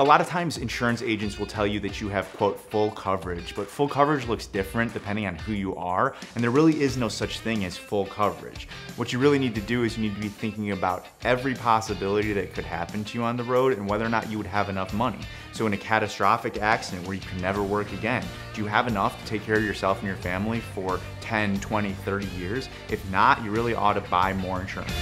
A lot of times insurance agents will tell you that you have quote full coverage, but full coverage looks different depending on who you are, and there really is no such thing as full coverage. What you really need to do is you need to be thinking about every possibility that could happen to you on the road and whether or not you would have enough money. So in a catastrophic accident where you can never work again, do you have enough to take care of yourself and your family for 10, 20, 30 years? If not, you really ought to buy more insurance.